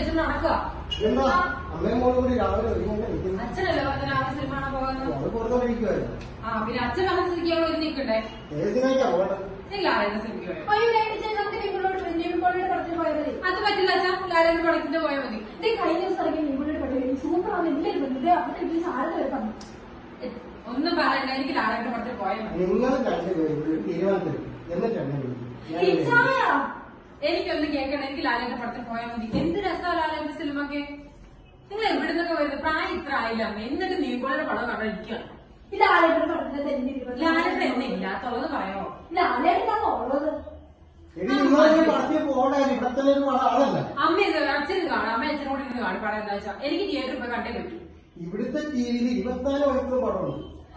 എന്ത് വെച്ച് നടക്കുക. എന്താ? അമ്മയും മോളും കൂടി രാവിലെ ഒരുങ്ങി നിൽക്കുന്നു അച്ഛനല്ലേ പറഞ്ഞ രാവിലെ സിനിമ കാണാൻ പോകുന്നത് അവൾ പുറത്തോടിരിക്കുവായിരുന്നു ആ പിന്നെ അച്ഛൻ പറഞ്ഞ സ്ഥിതിക്ക് അവിടെ ഒരു നിൽക്കണ്ടേ? ഏസിനേക്കാ പോകട്ടെ നിങ്ങൾ ആരെയും സിനിമയ്ക്ക് പോയോ അയ്യോ വേണ്ടിച്ചാ നമുക്ക് നിങ്ങളോട് നിങ്ങളോട് പടത്തിന് പോയാൽ മതി. അത് പറ്റില്ല അച്ഛൻ ലാലേട്ടൻ പടത്തിന്റെ പോയാൽ മതി. കഴിഞ്ഞ ദിവസം ഇറങ്ങിയ നിങ്ങളോട് പടം സൂപ്പർ ആണ്. എല്ലാവരും വന്നത് അവിടെ വീട്ടിൽ സാധനം വരെ പറഞ്ഞു. ഒന്നും പറയണ്ട. എനിക്ക് ലാലേട്ടൻ പടത്തിൽ പോയാൽ മതി. നിങ്ങൾ രണ്ടുപേരും തീരുമാനത്തിൽ എന്നിട്ട് എനിക്കൊന്ന് കേൾക്കണം. എനിക്ക് ലാലേട്ടൻ പടത്തിൽ പോയാൽ മതി. എന്ത് രസമാണ് ലാലേട്ടൻ സിനിമക്ക്? നിങ്ങൾ എവിടെ നിന്നൊക്കെ വരുന്നത്? പ്രായം ഇത്ര ആയില്ല അമ്മ. എന്നിട്ട് നീമ്പോളുടെ പടം കണ്ടിരിക്കുകയാണ് ലാലേട്ടൻ തന്നെ ലാലേട്ടൻ എന്നെ ഇല്ലാത്തുള്ളത് പറയാമോ ഉള്ളത്? അമ്മ ഇത് അച്ഛൻ കാണും. അമ്മ അച്ഛനോട് ഇരുന്ന് കാണും. പടം എന്താ വെച്ചാൽ എനിക്ക് തിയേറ്ററിൽ പോയി കണ്ടേ പറ്റൂ. ഇവിടുത്തെ ടിവിയിൽ ഇരുപത്തിനാല് മണിക്കൂർ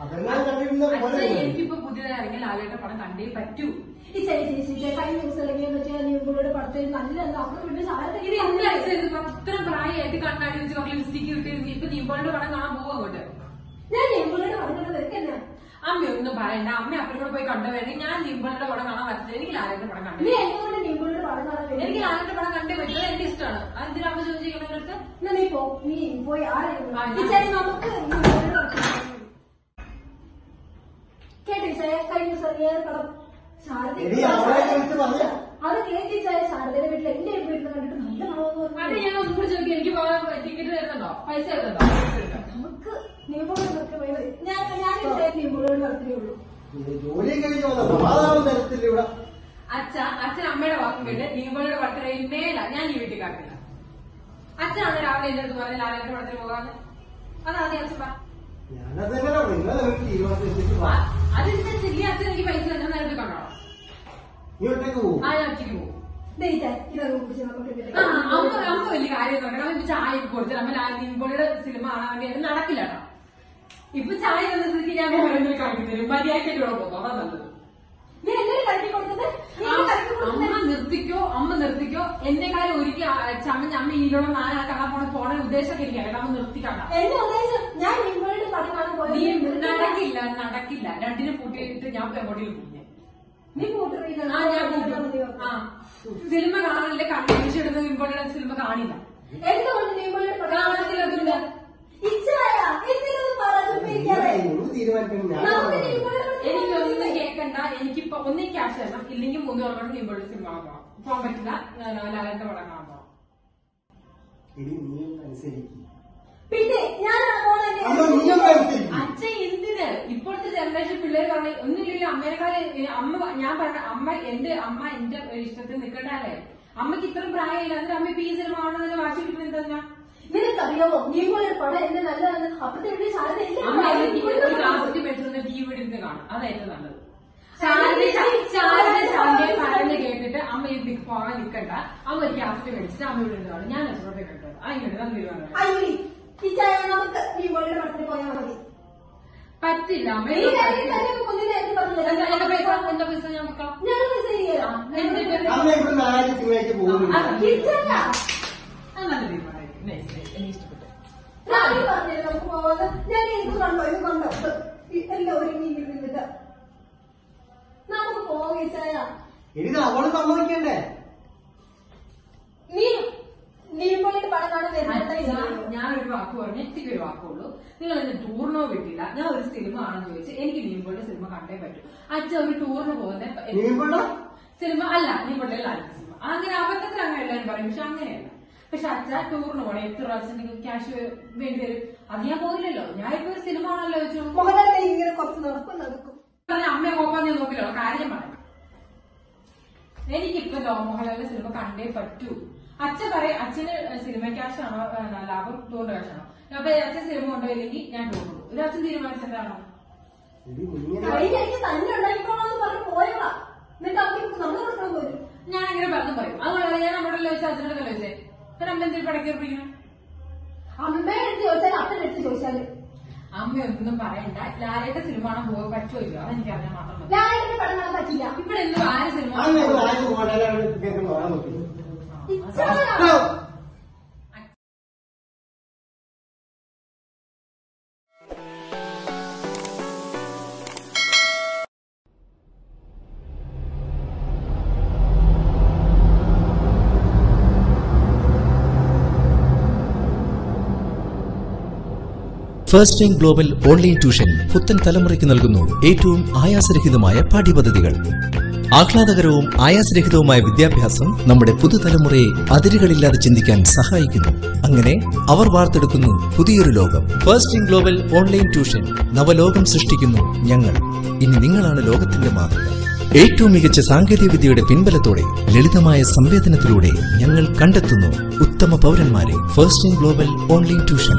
അച്ഛൻ എനിക്കിപ്പോ പുതിയതായി ഇറങ്ങിയ ലാലേട്ടൻ പടം കണ്ടേ പറ്റൂ. ഈ ചേച്ചി ചേച്ചി ചേച്ചി കഴിഞ്ഞ ദിവസം ഇറങ്ങിയെന്ന് വെച്ചാൽ നിങ്ങളോട് പടത്തിൽ പിന്നെ ഇത്? ഇത്രയും പ്രായമായിട്ട് കണ്ണാടി വെച്ച് ലിപ്സ്റ്റിക്ക് കിട്ടി ഇപ്പൊ നീമ്പോളുടെ പടം കാണാൻ പോവാ അങ്ങോട്ട്? ഞാൻ നിങ്ങളോട് പടത്തിന്റെ നിരക്കന്നെ അമ്മ ഒന്നും പറയണ്ട. അമ്മ അപ്പനോട് പോയി കണ്ടുവരണെങ്കിൽ ഞാൻ നീമ്പോളുടെ പടം കാണാൻ പറ്റില്ല എനിക്ക് ലാലേട്ടൻ പടം കണ്ടു നീ എന്നോട് നിങ്ങളോട് പടം കാണാൻ എനിക്ക് വേണ്ടി ലാലേട്ടൻ പടം കണ്ടേ പറ്റുന്നത് എനിക്ക് ഇഷ്ടമാണ്. അതെന്തിനാ അമ്മ എന്നാ നീ പോ. നീ പോയി ആരെയും ആ, ഞാൻ- ഈ ചേച്ചി നമുക്ക് പടം വേണ്ടി. കേട്ടോ ചേച്ചി കഴിഞ്ഞ ദിവസം ഇറങ്ങിയ പടം ശാരദ അത് കേട്ടി ചായ ശാരദയുടെ വീട്ടിൽ എന്റെ വീട്ടിൽ കണ്ടിട്ട് നല്ല അത് ഞാൻ ഒന്നും കൂടി ചോദിക്കാം. എനിക്ക് ടിക്കറ്റ് തരുന്നുണ്ടോ? പൈസ തരുന്നുണ്ടോ? നമുക്ക് നിർത്തി ഞാൻ ഞാൻ നിങ്ങളോട് നിർത്തിയേ ഉള്ളൂ. കഴിഞ്ഞ് വന്ന സമാധാനം തരത്തില്ല ഇവിടെ? അച്ഛ അച്ഛൻ അമ്മയുടെ വാക്കും കേട്ട് നിയമങ്ങളുടെ മേല. ഞാൻ ഈ വീട്ടിൽ കാട്ടില്ല. അച്ഛനാണ് രാവിലെ എന്റെ അടുത്ത് പറഞ്ഞ ലാലേട്ടന്റെ പടത്തിന് പോകാന്ന്. അതാണ് അച്ഛൻ പറ. നിങ്ങൾ അതിന്റെ അമ്മ അമ്മ വലിയ കാര്യം ഇപ്പൊ ചായ അമ്മ സിനിമ കാണാൻ വേണ്ടി അത് നടക്കില്ല കേട്ടോ. ഇപ്പൊ ചായ തന്ന സ്ഥിതിക്ക് ഞാൻ വേറെ എന്തെങ്കിലും കാണിച്ചു തരും. മര്യാദയ്ക്ക് ഇവിടെ പോകും അതാ നല്ലത്. നീ എന്തെങ്കിലും കൊടുത്തത്? അമ്മ നിർത്തിക്കോ അമ്മ നിർത്തിക്കോ. എന്നെക്കാളും ഒരിക്കൽ ചമ്മ അമ്മ ഈലോടെ നാലാ കാണാൻ പോണ പോണ ഉദ്ദേശമൊക്കെ എനിക്കറിയാം. അമ്മ നിർത്തിക്കണ്ട. എന്നെ ഉദ്ദേശം ഞാൻ നിങ്ങളോട് പടം കാണാൻ നീ നടക്കില്ല നടക്കില്ല. രണ്ടിനെ പൂട്ടിയിട്ട് ഞാൻ എങ്ങോട്ടേലും പോകും ഞാൻ. നീ കൂട്ടുകയില്ല ആ ഞാൻ പൂട്ടും ആ. സിനിമ കാണാനില്ല? കണ്ണീഷിടുന്ന ഇമ്പോഴുള്ള സിനിമ കാണില്ല. എന്തുകൊണ്ട് നമുക്ക് പറയാം. നിങ്ങളോട് എനിക്കൊന്നും കേൾക്കണ്ട എനിക്കിപ്പോ ഒന്നേ ക്യാഷ് തരണം ഇല്ലെങ്കിൽ മൂന്ന് പേർക്കൊണ്ട് ഇമ്പോഴുള്ള സിനിമ കാണാൻ പോകാം പോകാൻ പറ്റില്ല. ലാലന്റെ പടം കാണാൻ പോകാം പിന്നെ ഞാൻ അച്ഛൻ എന്തിന്? ഇപ്പോഴത്തെ ജനറേഷൻ പിള്ളേർ പറഞ്ഞ ഒന്നുമില്ലല്ലോ അമ്മേനെക്കാൾ അമ്മ ഞാൻ പറഞ്ഞ അമ്മ എന്റെ അമ്മ എന്റെ ഇഷ്ടത്തിൽ നിൽക്കണ്ടല്ലേ അമ്മയ്ക്ക് ഇത്രയും പ്രായമില്ല എന്നിട്ട് അമ്മ പി ഈ സിനിമ കാണുന്നതിന് വാശി കിട്ടുന്നത് എന്താ നിനക്കറിയാമോ നിങ്ങളൊരു പടം എന്നെ നല്ലതാണ് അപ്പത്തെ വീട്ടിൽ ശാരദ ക്ലാസ്സിൽ വെച്ചിരുന്ന ടി വി ഇരുന്ന് കാണും. അതായിരുന്നു നല്ലത്. ശാരദ ശാരദ ശാരദ പറയുന്നത് കേട്ടിട്ട് അമ്മ ഇത് പോകാൻ നിൽക്കണ്ട അമ്മ ഒരു ക്ലാസ്സിൽ മേടിച്ചിട്ട് അമ്മ ഇവിടെ കാണും. ഞാൻ അച്ഛനോട്ട് കേട്ടോ നല്ല തീരുമാനം ഇച്ചായ നമുക്ക് നിങ്ങളുടെ പടത്തിന് പോയാൽ മതി. പറ്റില്ല അമ്മ ഈ കാര്യം തന്നെ കുഞ്ഞിനെ എനിക്ക് പറഞ്ഞില്ല? എന്താ എന്റെ പൈസ? എന്റെ പൈസ ഞാൻ വെക്കാം? ഞാൻ പൈസ ചെയ്യാം എന്നിട്ട് അമ്മ ഇവിടെ നാല് സിനിമയ്ക്ക് പോകുന്നില്ല അത് നല്ല തീരുമാനമായിരിക്കും നൈസ് നൈസ് എനിക്ക് ഇഷ്ടപ്പെട്ടു. രാവിലെ പറഞ്ഞില്ല നമുക്ക് പോവാതെ ഞാൻ ഇത് കണ്ടോ ഇത് കണ്ടോ? ഈ എല്ലാം ഒരുങ്ങി നമുക്ക് പോവാം ഇച്ചായ എടി ഇത് അവൾ സമ്മതിക്കണ്ടേ? നീ നീ പോയിട്ട് പടം കാണാൻ വരുന്നുണ്ടെങ്കിൽ അച്ഛാ, ഞാൻ ഒരു വാക്ക് പറഞ്ഞു എനിക്ക് ഒരു വാക്കുള്ളൂ നിങ്ങൾ എന്നെ ടൂറിനോ വിട്ടില്ല. ഞാൻ ഒരു സിനിമ ആണെന്ന് ചോദിച്ചു എനിക്ക് നീമ്പോളുടെ സിനിമ കണ്ടേ പറ്റൂ. അച്ഛൻ ഒരു ടൂറിന് പോകുന്ന സിനിമ അല്ല നീമ്പോളുടെ ലാലിക സിനിമ. അങ്ങനെ അബദ്ധത്തിൽ അങ്ങനെ എല്ലാവരും പറയും പക്ഷെ അങ്ങനെയല്ല. പക്ഷെ അച്ഛ ടൂറിന് പോകണം എത്ര പ്രാവശ്യം നിങ്ങൾക്ക് ക്യാഷ് വേണ്ടി വരും? അത് ഞാൻ പോകില്ലല്ലോ. ഞാൻ ഇപ്പൊ ഒരു സിനിമ ആണല്ലോ ചോദിച്ചു മോഹൻലാലിനെ ഇങ്ങനെ കുറച്ച് നടക്കും നടക്കും. അമ്മയെ കോപ്പാൻ ഞാൻ നോക്കില്ലോ കാര്യം പറയാം. എനിക്കിപ്പോ മോഹൻലാലിന്റെ സിനിമ കണ്ടേ പറ്റൂ. അച്ഛൻ പറയും അച്ഛന് സിനിമ ക്യാഷ് ആണോ ഏ, ലാഭം ടൂർ ക്യാഷ് ആണോ? അപ്പൊ അച്ഛൻ സിനിമ കൊണ്ടുപോയില്ലെങ്കിൽ ഞാൻ ടൂർ പോകും ഇത് അച്ഛൻ തീരുമാനിച്ചെന്താണോ എടി നീ കഴിഞ്ഞ എനിക്ക് തന്നെ ഉണ്ടായിക്കോളാന്ന് പറഞ്ഞ് എന്നിട്ട് ഞാൻ അങ്ങനെ പറയും. അതുകൊണ്ട് ഞാൻ നമ്മുടെ ചോദിച്ചാൽ അച്ഛനോട് ചോദിച്ചേ ഒരു അമ്മ എന്തിനു പടക്കി ഉറപ്പിക്കണം അമ്മയുടെ അടുത്ത് ചോദിച്ചാൽ അപ്പന്റെ അടുത്ത് ചോദിച്ചാൽ. അമ്മ ഒന്നും പറയണ്ട. ലാലയുടെ സിനിമ കാണാൻ പോകാൻ പറ്റുമോ അതെനിക്ക് അറിയാൻ മാത്രം മതി. ലാലിന്റെ പടം കാണാൻ പറ്റില്ല. ഇവിടെ എന്തും ആര് cinema first time global online tuition പുത്തൻ തലമുറയ്ക്ക് നൽകുന്നു ഏറ്റവും ആയാസരഹിതമായ പാഠ്യപദ്ധതികൾ. ആഹ്ലാദകരവും ആയാസരഹിതവുമായ വിദ്യാഭ്യാസം നമ്മുടെ പുതുതലമുറയെ അതിരുകളില്ലാതെ ചിന്തിക്കാൻ സഹായിക്കുന്നു. അങ്ങനെ അവർ വാർത്തെടുക്കുന്നു പുതിയൊരു ലോകം. First in global online tuition നവലോകം സൃഷ്ടിക്കുന്നു ഞങ്ങൾ. ഇനി നിങ്ങളാണ് ലോകത്തിന്റെ മാതൃക. ഏറ്റവും മികച്ച സാങ്കേതിക വിദ്യയുടെ പിൻബലത്തോടെ ലളിതമായ സംവേദനത്തിലൂടെ ഞങ്ങൾ കണ്ടെത്തുന്നു ഉത്തമ പൗരന്മാരെ. First in global online tuition